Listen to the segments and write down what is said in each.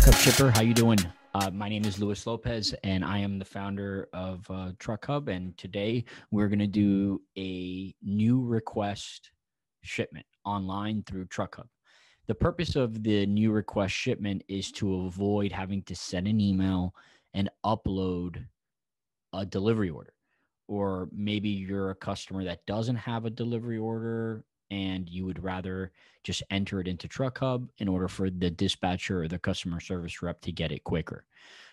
Truck Hub Shipper. How you doing? Uh, my name is Luis Lopez, and I am the founder of uh, Truck Hub. And today we're going to do a new request shipment online through Truck Hub. The purpose of the new request shipment is to avoid having to send an email and upload a delivery order. Or maybe you're a customer that doesn't have a delivery order and you would rather just enter it into Truck Hub in order for the dispatcher or the customer service rep to get it quicker.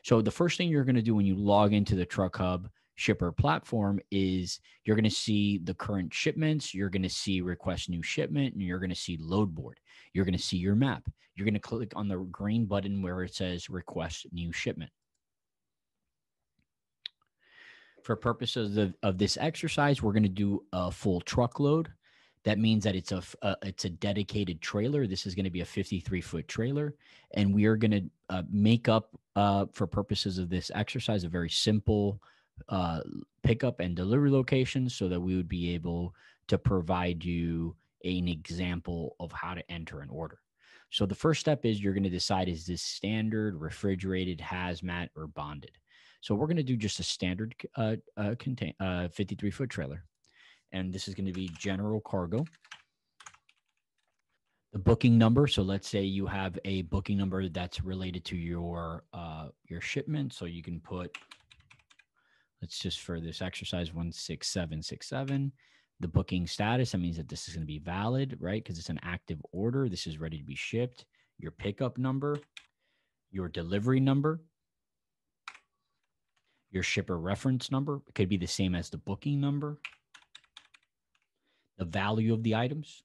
So the first thing you're going to do when you log into the Truck Hub shipper platform is you're going to see the current shipments, you're going to see request new shipment, and you're going to see load board. You're going to see your map. You're going to click on the green button where it says request new shipment. For purposes of, of this exercise, we're going to do a full truckload. That means that it's a, a it's a dedicated trailer. This is going to be a 53 foot trailer, and we are going to uh, make up uh, for purposes of this exercise a very simple uh, pickup and delivery location, so that we would be able to provide you an example of how to enter an order. So the first step is you're going to decide is this standard, refrigerated, hazmat, or bonded. So we're going to do just a standard uh, uh, contain uh, 53 foot trailer and this is going to be general cargo. The booking number. So let's say you have a booking number that's related to your uh, your shipment. So you can put, let's just for this exercise, one six seven six seven. The booking status. That means that this is going to be valid, right? Because it's an active order. This is ready to be shipped. Your pickup number, your delivery number, your shipper reference number. It could be the same as the booking number the value of the items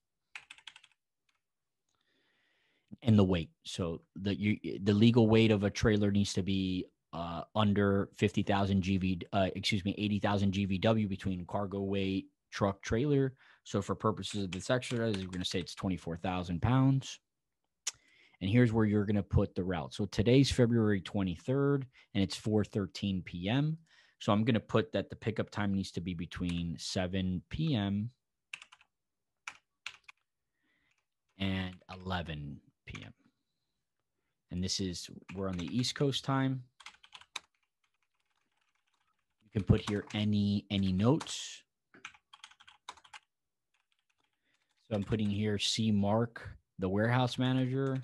and the weight. So the you, the legal weight of a trailer needs to be uh, under 50,000 GV, uh, excuse me, 80,000 GVW between cargo weight, truck, trailer. So for purposes of this exercise, we're going to say it's 24,000 pounds. And here's where you're going to put the route. So today's February 23rd and it's 4:13 p.m. So I'm going to put that the pickup time needs to be between 7 p.m. and 11 p.m. And this is, we're on the East Coast time. You can put here any, any notes. So I'm putting here C Mark, the warehouse manager.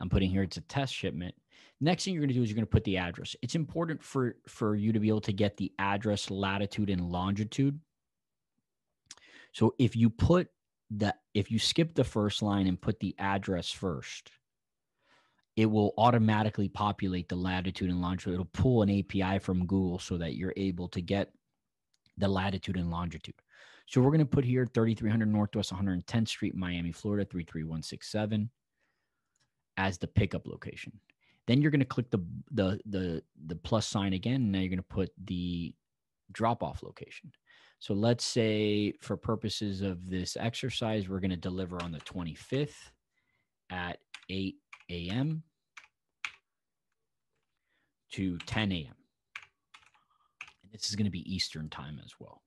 I'm putting here it's a test shipment. Next thing you're going to do is you're going to put the address. It's important for for you to be able to get the address, latitude, and longitude so if you put the if you skip the first line and put the address first, it will automatically populate the latitude and longitude. It'll pull an API from Google so that you're able to get the latitude and longitude. So we're going to put here 3300 Northwest 110th Street, Miami, Florida 33167 as the pickup location. Then you're going to click the the the the plus sign again. And now you're going to put the drop off location. So let's say for purposes of this exercise, we're going to deliver on the 25th at 8 a.m. to 10 a.m. And this is going to be Eastern time as well.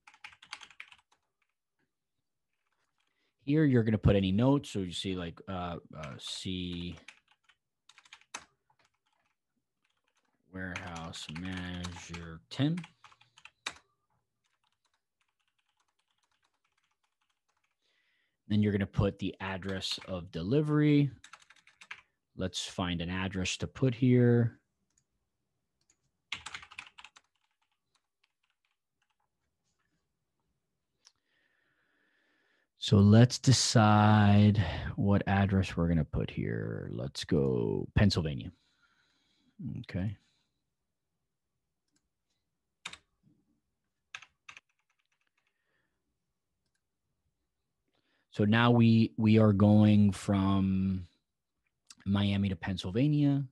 Here, you're going to put any notes. So you see like uh, uh, see warehouse manager Tim. Then you're going to put the address of delivery. Let's find an address to put here. So let's decide what address we're going to put here. Let's go Pennsylvania. Okay. So now we we are going from Miami to Pennsylvania.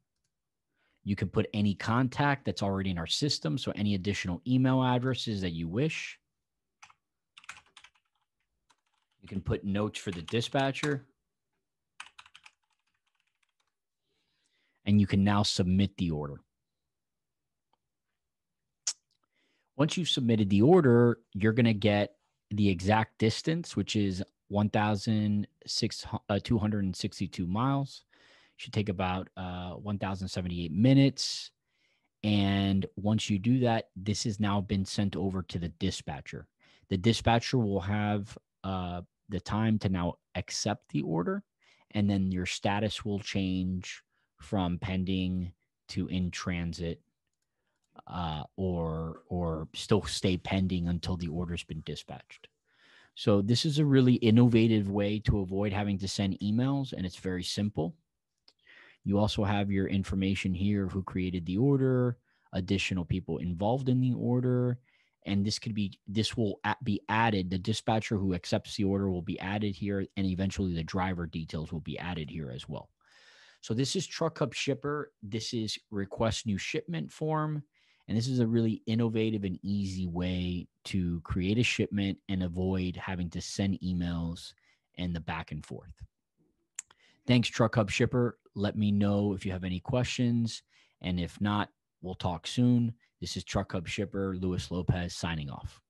You can put any contact that's already in our system, so any additional email addresses that you wish. You can put notes for the dispatcher. And you can now submit the order. Once you've submitted the order, you're going to get the exact distance, which is 1,262 uh, miles. Should take about uh, 1,078 minutes. And once you do that, this has now been sent over to the dispatcher. The dispatcher will have uh, the time to now accept the order, and then your status will change from pending to in transit uh, or or still stay pending until the order's been dispatched. So this is a really innovative way to avoid having to send emails, and it's very simple. You also have your information here who created the order, additional people involved in the order, and this could be this will be added. The dispatcher who accepts the order will be added here, and eventually the driver details will be added here as well. So this is Truck Hub Shipper. This is request new shipment form. And this is a really innovative and easy way to create a shipment and avoid having to send emails and the back and forth. Thanks, Truck Hub Shipper. Let me know if you have any questions. And if not, we'll talk soon. This is Truck Hub Shipper, Luis Lopez signing off.